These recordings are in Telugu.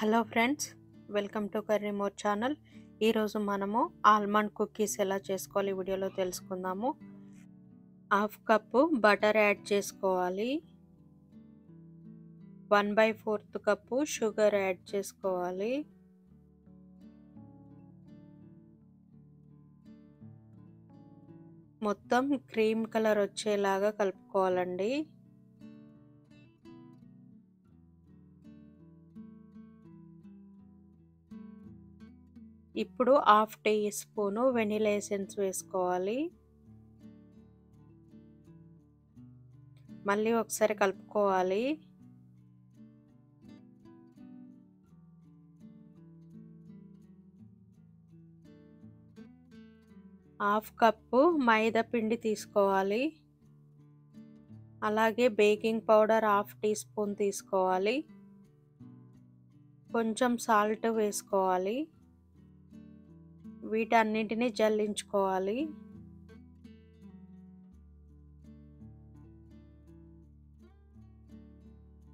Hello friends welcome to Curry More channel. ఈరోజు మనము ఆల్మండ్ కుకీస్ ఎలా చేసుకోవాలి వీడియోలో తెలుసుకుందాము. హాఫ్ కప్పు బటర్ యాడ్ చేసుకోవాలి. One by fourth cup sugar add చేసుకోవాలి. మొత్తం క్రీమ్ కలర్ వచ్చేలాగా కలుపుకోవాలండి. ఇప్పుడు half teaspoon vanilla essence వేసుకోవాలి. మళ్ళీ ఒకసారి కలుపుకోవాలి. హాఫ్ కప్పు మైదా పిండి తీసుకోవాలి. అలాగే baking powder half teaspoon తీసుకోవాలి. కొంచెం సాల్ట్ వేసుకోవాలి. వీటన్నిటిని జల్లించుకోవాలి.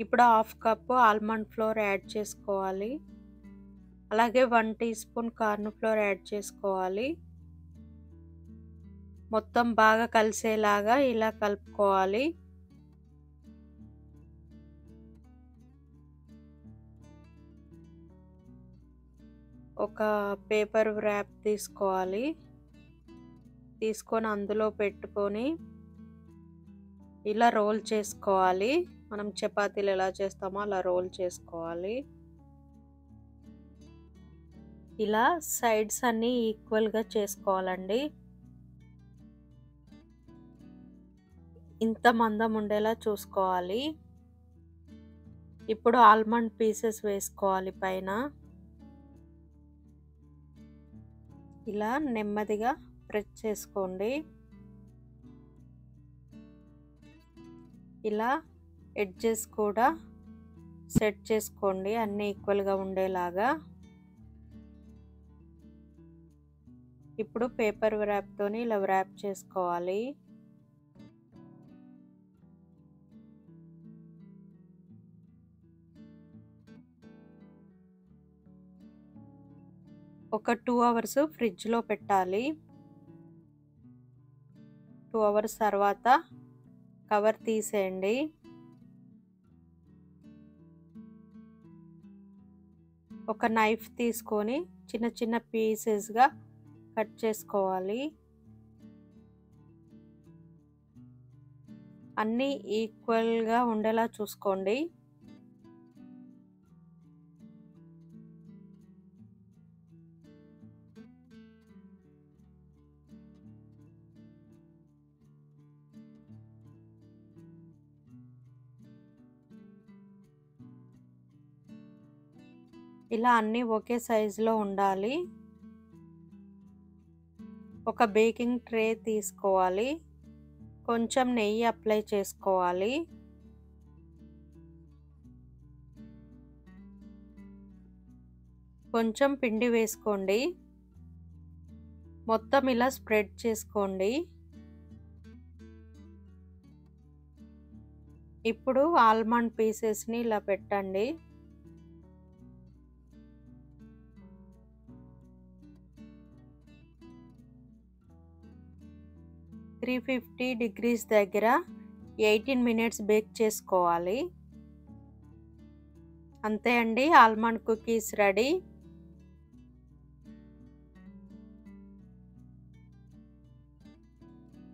ఇప్పుడు half cup almond flour add చేసుకోవాలి. అలాగే one teaspoon corn flour add చేసుకోవాలి. మొత్తం బాగా కలిసేలాగా ఇలా కలుపుకోవాలి. ఒక పేపర్ ర్యాప్ తీసుకోవాలి. తీసుకొని అందులో పెట్టుకొని ఇలా రోల్ చేసుకోవాలి. మనం చపాతీలు ఎలా చేస్తామో అలా రోల్ చేసుకోవాలి. ఇలా సైడ్స్ అన్నీ ఈక్వల్గా చేసుకోవాలండి. ఇంత మందం ఉండేలా చూసుకోవాలి. ఇప్పుడు ఆల్మండ్ పీసెస్ వేసుకోవాలి పైన. ఇలా నెమ్మదిగా ప్రెస్ చేసుకోండి. ఇలా ఎడ్జెస్ కూడా సెట్ చేసుకోండి అన్నీ ఈక్వల్గా ఉండేలాగా. ఇప్పుడు పేపర్ వ్రాప్తోని ఇలా వ్రాప్ చేసుకోవాలి. ఒక టూ అవర్స్ ఫ్రిడ్జ్లో పెట్టాలి. టూ అవర్స్ తర్వాత కవర్ తీసేయండి. ఒక నైఫ్ తీసుకొని చిన్న చిన్న పీసెస్గా కట్ చేసుకోవాలి. అన్నీ ఈక్వల్గా ఉండేలా చూసుకోండి. ఇలా అన్నీ ఒకే సైజులో ఉండాలి. ఒక బేకింగ్ ట్రే తీసుకోవాలి. కొంచెం నెయ్యి అప్లై చేసుకోవాలి. కొంచెం పిండి వేసుకోండి. మొత్తం ఇలా స్ప్రెడ్ చేసుకోండి. ఇప్పుడు ఆల్మండ్ పీసెస్ని ఇలా పెట్టండి. త్రీ ఫిఫ్టీ డిగ్రీస్ దగ్గర ఎయిటీన్ మినిట్స్ బేక్ చేసుకోవాలి. అంతే అండి ఆల్మండ్ కుకీస్ రెడీ.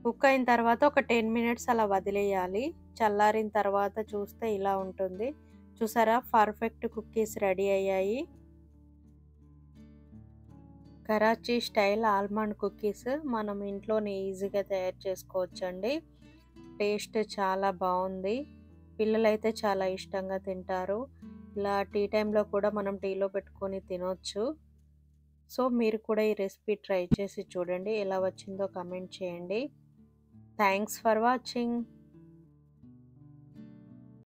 కుక్ అయిన తర్వాత ఒక టెన్ మినిట్స్ అలా వదిలేయాలి. చల్లారిన తర్వాత చూస్తే ఇలా ఉంటుంది. చూసారా? పర్ఫెక్ట్ కుకీస్ రెడీ అయ్యాయి. కరాచీ స్టైల్ ఆల్మండ్ కుకీస్ మనం ఇంట్లోనే ఈజీగా తయారు చేసుకోవచ్చండి. టేస్ట్ చాలా బాగుంది. పిల్లలైతే చాలా ఇష్టంగా తింటారు. ఇలా టీ టైంలో కూడా మనం టీలో పెట్టుకొని తినొచ్చు. సో మీరు కూడా ఈ రెసిపీ ట్రై చేసి చూడండి. ఎలా వచ్చిందో కమెంట్ చేయండి. Thanks for watching.